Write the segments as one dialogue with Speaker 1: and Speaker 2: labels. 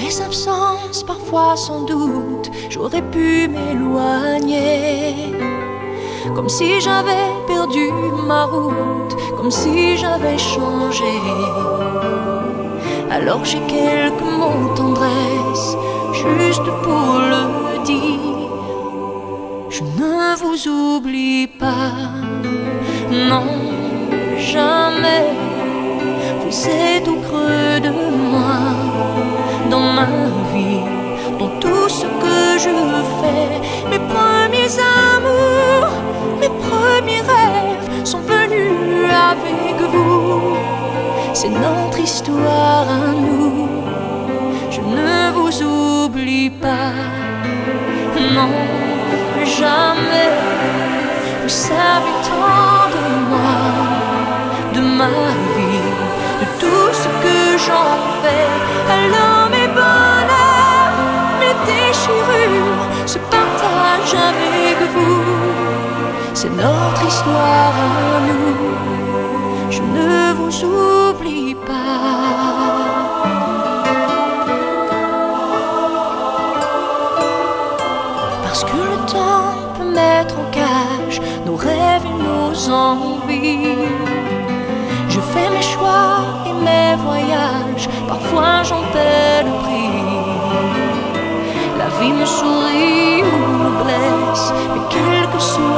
Speaker 1: mes absences, parfois sans doute, j'aurais pu m'éloigner. Comme si j'avais perdu ma route, comme si j'avais changé. Alors j'ai quelques mots tendresse, juste pour le dire. Je ne vous oublie pas, non, jamais. Vous êtes au creux de dans tout ce que je fais. Mes premiers amours, mes premiers rêves sont venus avec vous. C'est notre histoire à nous. Je ne vous oublie pas, non, jamais. Vous savez tant de moi, histoire à nous. Je ne vous oublie pas. Parce que le temps peut mettre en cage nos rêves et nos envies. Je fais mes choix et mes voyages, parfois j'en paie le prix. La vie me sourit ou me blesse, mais quelle que soit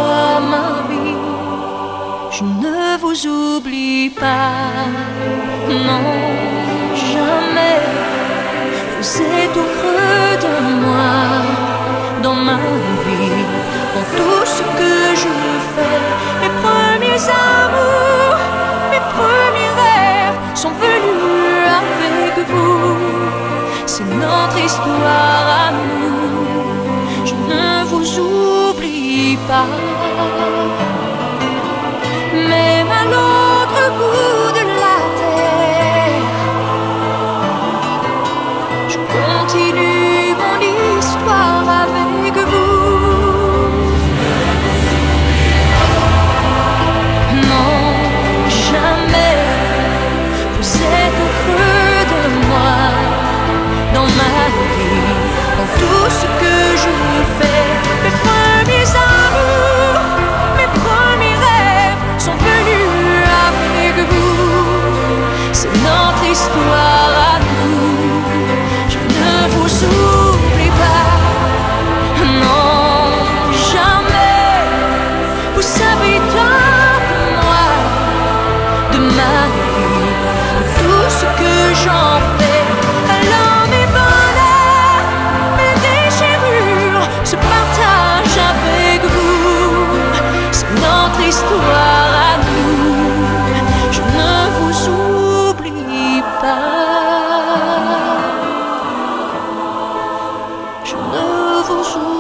Speaker 1: ne vous oublie pas, non, jamais. Vous êtes au creux de moi, dans ma vie, dans tout ce que je fais. Mes premiers amours, mes premiers rêves sont venus avec vous. C'est notre histoire 不说。